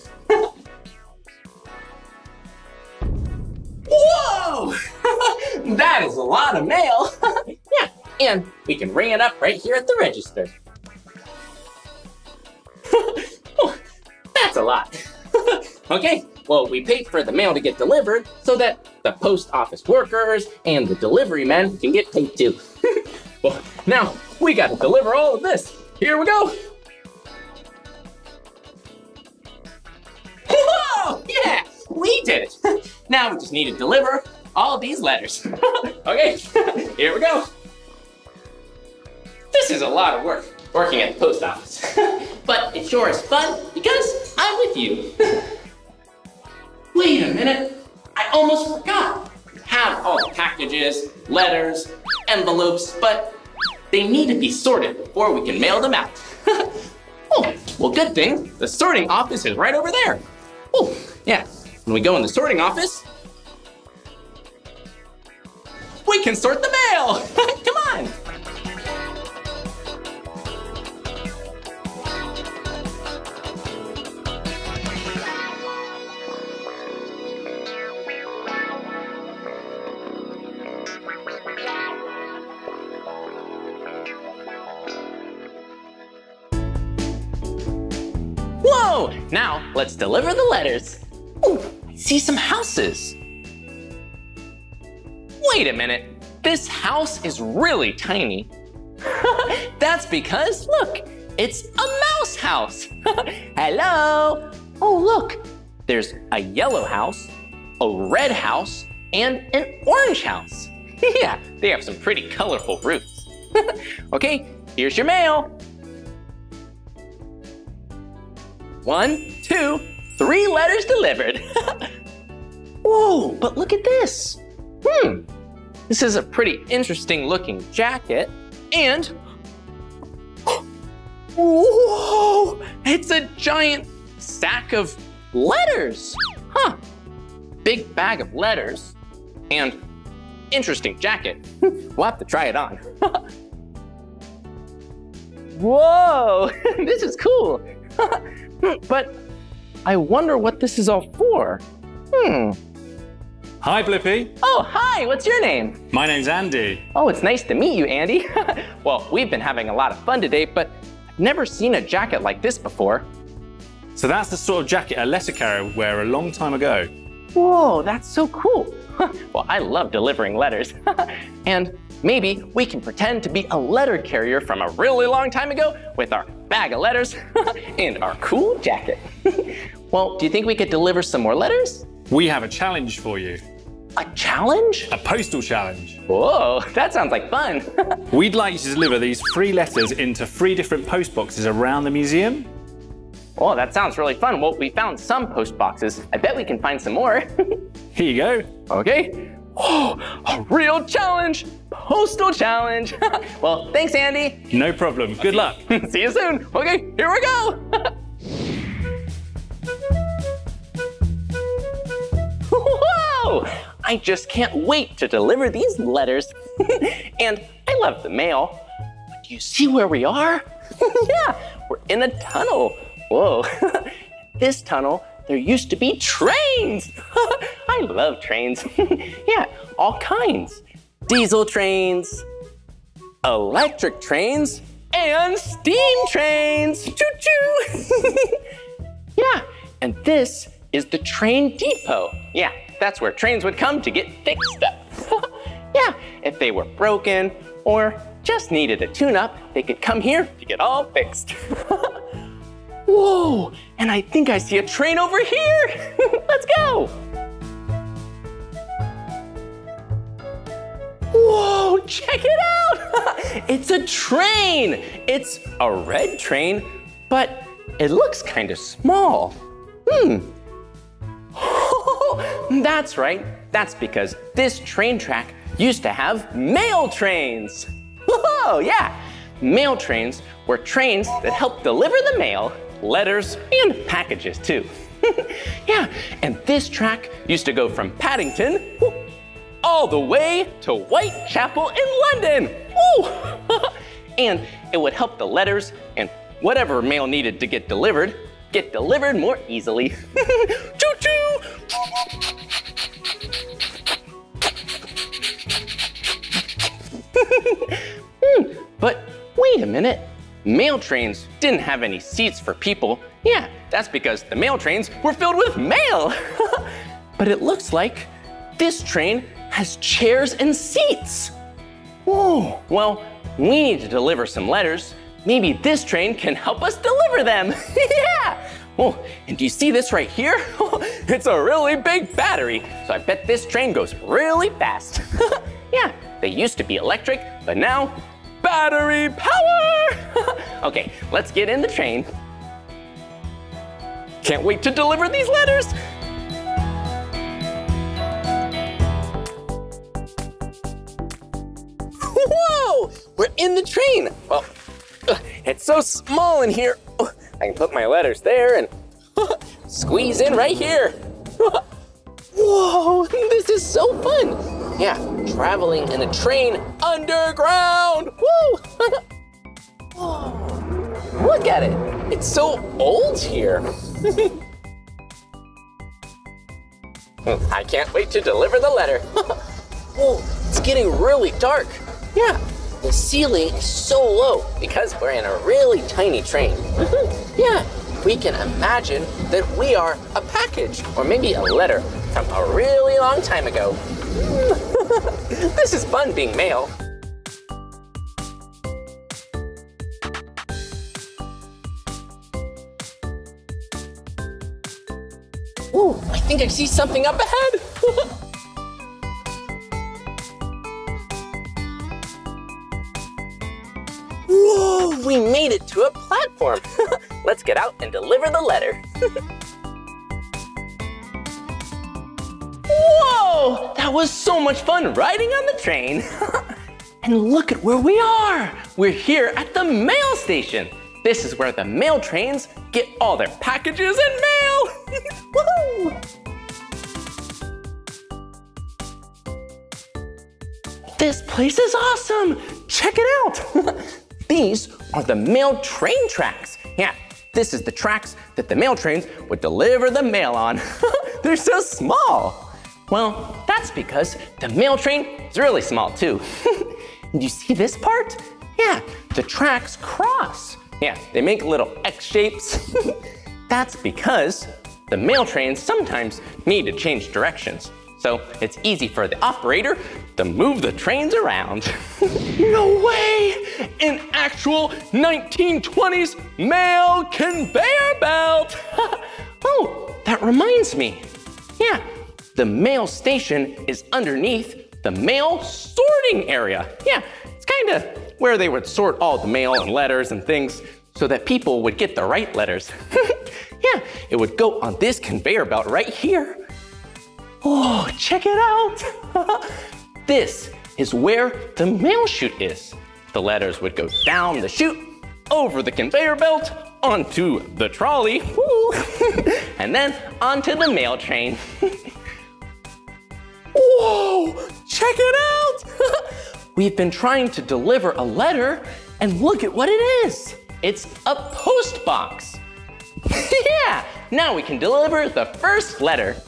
Whoa! *laughs* that is a lot of mail. *laughs* yeah, and we can ring it up right here at the register. *laughs* That's a lot. okay, well, we paid for the mail to get delivered so that the post office workers and the delivery men can get paid too. well, now we gotta deliver all of this. Here we go. Whoa! Yeah, we did it. *laughs* now we just need to deliver all these letters. *laughs* okay, *laughs* here we go. This is a lot of work, working at the post office. but it sure is fun because I'm with you. Wait a minute, I almost forgot. We have all the packages, letters, envelopes, but they need to be sorted before we can mail them out. oh, well, good thing. The sorting office is right over there. Oh, yeah. When we go in the sorting office, we can sort the mail. *laughs* Come on. Whoa! Now, let's deliver the letters. See some houses. Wait a minute. This house is really tiny. *laughs* That's because, look, it's a mouse house. *laughs* Hello. Oh, look, there's a yellow house, a red house, and an orange house. *laughs* yeah, they have some pretty colorful roofs. okay, here's your mail. One, two, three letters delivered. *laughs* Whoa, but look at this. Hmm, this is a pretty interesting looking jacket. And, *gasps* whoa, it's a giant sack of letters. Huh, big bag of letters and interesting jacket. *laughs* we'll have to try it on. *laughs* Whoa, this is cool. but I wonder what this is all for. Hmm. Hi, Blippi. Oh, hi, what's your name? My name's Andy. Oh, it's nice to meet you, Andy. *laughs* well, we've been having a lot of fun today, but I've never seen a jacket like this before. So that's the sort of jacket a letter carrier would wear a long time ago. Whoa, that's so cool. *laughs* well, I love delivering letters. *laughs* and maybe we can pretend to be a letter carrier from a really long time ago with our bag of letters *laughs* and our cool jacket. *laughs* well, do you think we could deliver some more letters? We have a challenge for you. A challenge? A postal challenge. Whoa, that sounds like fun. *laughs* We'd like you to deliver these three letters into three different post boxes around the museum. Oh, that sounds really fun. Well, we found some post boxes. I bet we can find some more. Here you go. Okay. Oh, a real challenge. Postal challenge. *laughs* well, thanks, Andy. No problem. Good luck. *laughs* See you soon. Okay, here we go. *laughs* Whoa! I just can't wait to deliver these letters. and I love the mail. But do you see where we are? yeah, we're in a tunnel. Whoa. this tunnel, there used to be trains. *laughs* I love trains. *laughs* yeah, all kinds. Diesel trains, electric trains, and steam trains. Choo-choo. *laughs* yeah, and this is the train depot. Yeah, that's where trains would come to get fixed up. yeah, if they were broken or just needed a tune-up, they could come here to get all fixed. Whoa, and I think I see a train over here. *laughs* Let's go. Whoa, check it out. *laughs* it's a train. It's a red train, but it looks kind of small. Hmm. *laughs* That's right. That's because this train track used to have mail trains. Whoa, yeah. Mail trains were trains that helped deliver the mail, letters, and packages too. *laughs* yeah, and this track used to go from Paddington all the way to Whitechapel in London. *laughs* and it would help the letters and whatever mail needed to get delivered get delivered more easily. *laughs* Choo-choo! hmm, but wait a minute. Mail trains didn't have any seats for people. Yeah, that's because the mail trains were filled with mail. *laughs* but it looks like this train has chairs and seats. Whoa, well, we need to deliver some letters. Maybe this train can help us deliver them. *laughs* yeah. Oh, and do you see this right here? *laughs* it's a really big battery, so I bet this train goes really fast. yeah, they used to be electric, but now battery power! *laughs* okay, let's get in the train. Can't wait to deliver these letters! Whoa! We're in the train! Well, it's so small in here. Oh, I can put my letters there and *laughs* squeeze in right here. *laughs* Whoa, *laughs* this is so fun. Yeah, traveling in a train underground. Woo! Whoa, *laughs* oh, look at it. It's so old here. *laughs* I can't wait to deliver the letter. Whoa, it's getting really dark. Yeah, the ceiling is so low because we're in a really tiny train. yeah, we can imagine that we are a package or maybe a letter from a really long time ago. *laughs* this is fun being mail. Ooh, I think I see something up ahead. *laughs* Whoa, we made it to a platform. Let's get out and deliver the letter. *laughs* Whoa, that was so much fun riding on the train. *laughs* and look at where we are. We're here at the mail station. This is where the mail trains get all their packages and mail. *laughs* Woohoo! This place is awesome. Check it out. These are the mail train tracks. Yeah, this is the tracks that the mail trains would deliver the mail on. *laughs* They're so small. Well, that's because the mail train is really small too. Do *laughs* you see this part? Yeah, the tracks cross. Yeah, they make little X shapes. *laughs* That's because the mail trains sometimes need to change directions. So it's easy for the operator to move the trains around. *laughs* no way! An actual 1920s mail conveyor belt! *laughs* oh, that reminds me. Yeah, the mail station is underneath the mail sorting area. Yeah, it's kind of where they would sort all the mail and letters and things so that people would get the right letters. *laughs* yeah, it would go on this conveyor belt right here. Oh, check it out. *laughs* this is where the mail chute is. The letters would go down the chute, over the conveyor belt, onto the trolley, *laughs* and then onto the mail train. *laughs* Whoa, check it out. We've been trying to deliver a letter, and look at what it is. It's a post box. yeah, now we can deliver the first letter.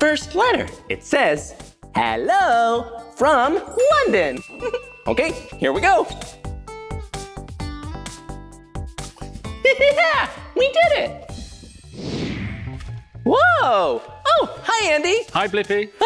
First letter. It says, hello from London. *laughs* okay, here we go. *laughs* yeah, we did it. Whoa! Oh, hi, Andy. Hi, Blippi. *laughs*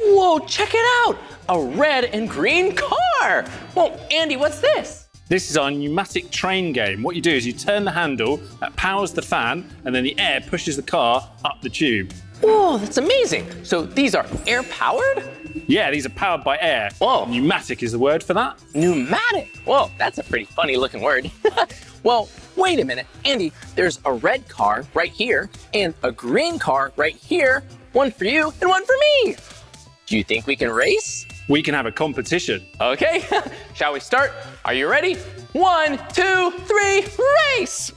Whoa, check it out. A red and green car. Well, Andy, what's this? This is our pneumatic train game. What you do is you turn the handle, that powers the fan, and then the air pushes the car up the tube. Whoa, that's amazing. So these are air powered? Yeah, these are powered by air. Whoa. Pneumatic is the word for that. Pneumatic. Whoa, that's a pretty funny looking word. *laughs* well, wait a minute. Andy, there's a red car right here and a green car right here. One for you and one for me. Do you think we can race? We can have a competition. Okay, *laughs* shall we start? Are you ready? One, two, three, race!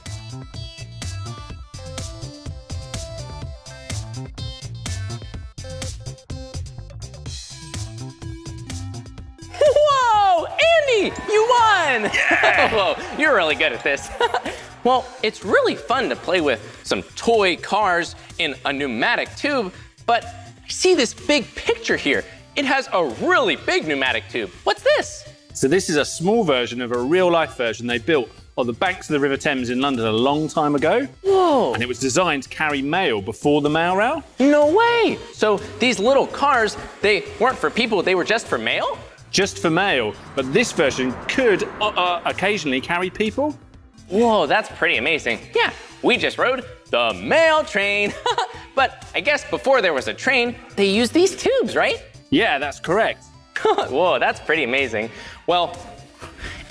Whoa, Andy, you won! Yeah. *laughs* Whoa, you're really good at this. *laughs* well, it's really fun to play with some toy cars in a pneumatic tube, but I see this big picture here. It has a really big pneumatic tube. What's this? So this is a small version of a real life version they built on the banks of the River Thames in London a long time ago. Whoa, And it was designed to carry mail before the mail rail. no way! So these little cars, they weren't for people, they were just for mail? Just for mail, but this version could uh, uh, occasionally carry people. Whoa, that's pretty amazing. Yeah, we just rode the mail train. *laughs* but I guess before there was a train, they used these tubes, right? Yeah, that's correct. *laughs* Whoa, that's pretty amazing. Well,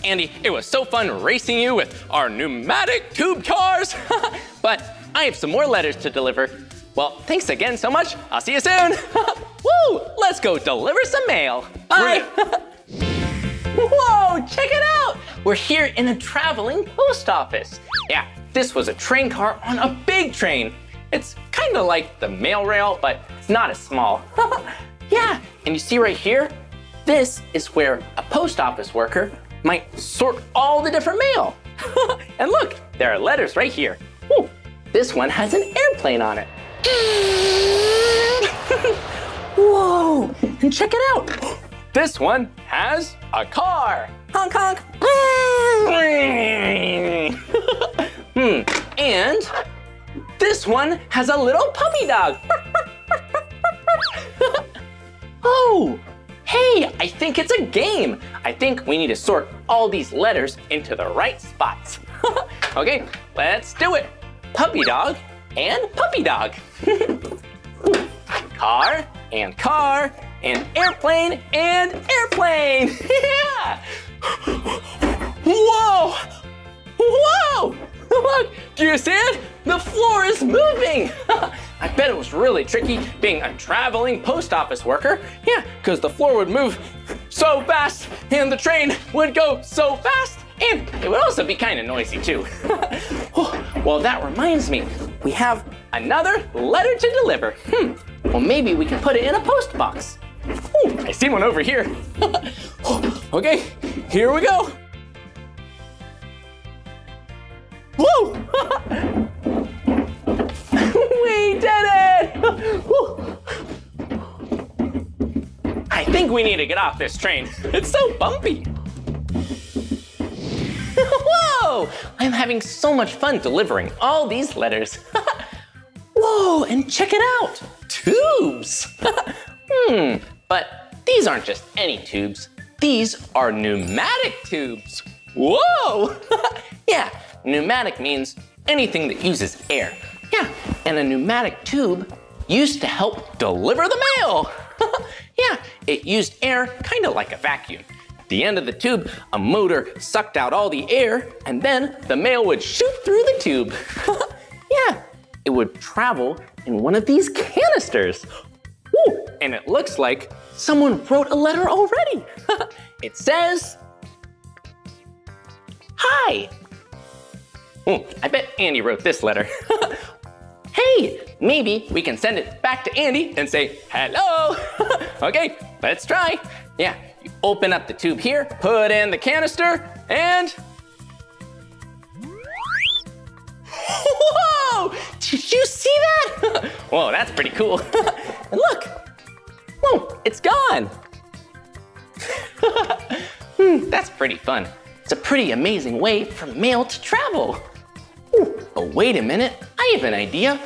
Andy, it was so fun racing you with our pneumatic tube cars. *laughs* but I have some more letters to deliver. Well, thanks again so much. I'll see you soon. *laughs* Woo! Let's go deliver some mail. Bye. *laughs* Whoa, check it out! We're here in a traveling post office. Yeah, this was a train car on a big train. It's kind of like the mail rail, but it's not as small. *laughs* yeah, and you see right here, this is where a post office worker might sort all the different mail. and look, there are letters right here. Ooh, this one has an airplane on it. *laughs* Whoa, and check it out. This one has a car. Honk honk. *laughs* hmm. And this one has a little puppy dog. *laughs* oh, hey, I think it's a game. I think we need to sort all these letters into the right spots. okay, let's do it. Puppy dog and puppy dog. car and car and airplane and airplane. *laughs* Whoa! Whoa! Look, do you see it? The floor is moving. *laughs* I bet it was really tricky being a traveling post office worker. Yeah, because the floor would move so fast and the train would go so fast and it would also be kind of noisy too. *laughs* well, that reminds me, we have another letter to deliver. Hmm. Well, maybe we can put it in a post box. Ooh, I see one over here. *laughs* okay, here we go. Woo! *laughs* we did it! I think we need to get off this train. It's so bumpy. Whoa! I'm having so much fun delivering all these letters. *laughs* Whoa, and check it out. Tubes. *laughs* hmm, but these aren't just any tubes. These are pneumatic tubes. Whoa! *laughs* yeah, pneumatic means anything that uses air. Yeah, and a pneumatic tube used to help deliver the mail. yeah, it used air kind of like a vacuum. The end of the tube, a motor sucked out all the air, and then the mail would shoot through the tube. *laughs* yeah, it would travel in one of these canisters. Ooh, and it looks like someone wrote a letter already. *laughs* it says, Hi. Ooh, I bet Andy wrote this letter. *laughs* hey, maybe we can send it back to Andy and say, hello. okay, let's try. Yeah, you open up the tube here, put in the canister, and Whoa! Did you see that? *laughs* Whoa, that's pretty cool. and *laughs* look, whoa, it's gone. *laughs* hmm, that's pretty fun. It's a pretty amazing way for mail to travel. Ooh, but wait a minute, I have an idea.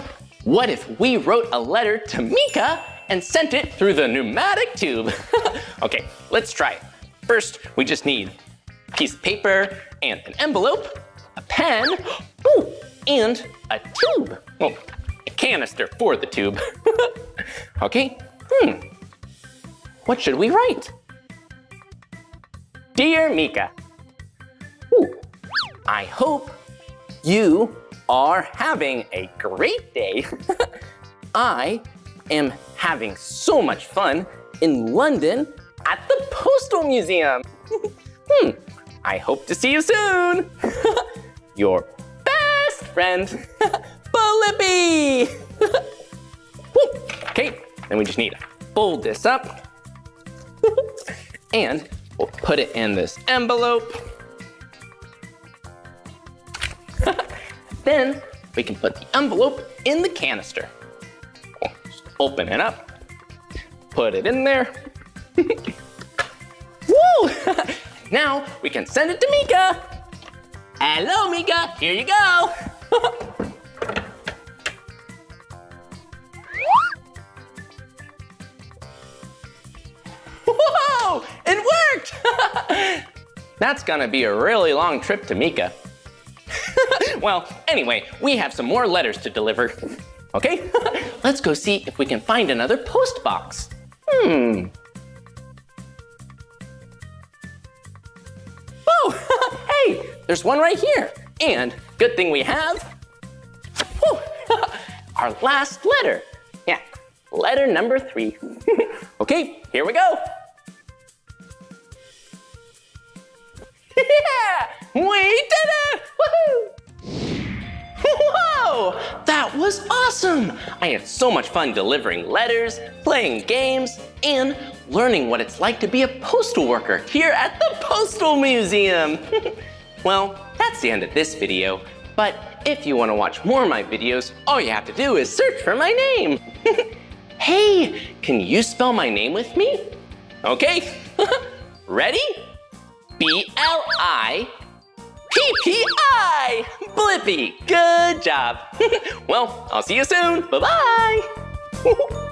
What if we wrote a letter to Meekah and sent it through the pneumatic tube? *laughs* okay, let's try it. First, we just need a piece of paper and an envelope, a pen, *gasps* ooh, and a tube. Well, a canister for the tube. *laughs* okay, hmm. What should we write? Dear Meekah, Ooh, I hope you are having a great day. *laughs* I am having so much fun in London at the Postal Museum. *laughs* hmm, I hope to see you soon. *laughs* Your best friend, *laughs* Blippi. okay, then we just need to fold this up and we'll put it in this envelope. then we can put the envelope in the canister. Open it up, put it in there. *laughs* Woo! *laughs* now we can send it to Meekah. Hello, Meekah, here you go. *laughs* Whoa, it worked! That's gonna be a really long trip to Meekah. well, anyway, we have some more letters to deliver. Okay, *laughs* let's go see if we can find another post box. Hmm. Oh, *laughs* hey, there's one right here. And good thing we have whew, *laughs* our last letter. Yeah, letter number three. okay, here we go. Yeah, we did it! Woohoo! Whoa, that was awesome! I had so much fun delivering letters, playing games, and learning what it's like to be a postal worker here at the Postal Museum. *laughs* well, that's the end of this video, but if you want to watch more of my videos, all you have to do is search for my name. *laughs* hey, can you spell my name with me? Okay, *laughs* ready? B-L-I P-P-I! Blippi, good job. *laughs* well, I'll see you soon. Bye-bye. *laughs*